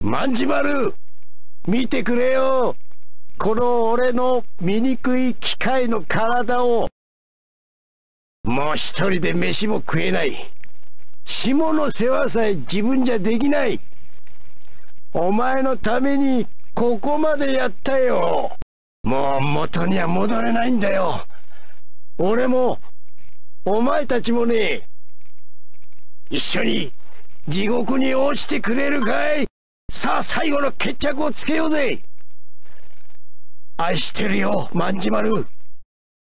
万事丸見てくれよ。この俺の醜い機械の体をもう一人で飯も食えない。下の世話さえ自分じゃできない。お前のためにここまでやったよ。もう元には戻れないんだよ。俺もお前たちもね一緒に地獄に落ちてくれるかい？さあ最後の決着をつけようぜ。愛してるよ万事丸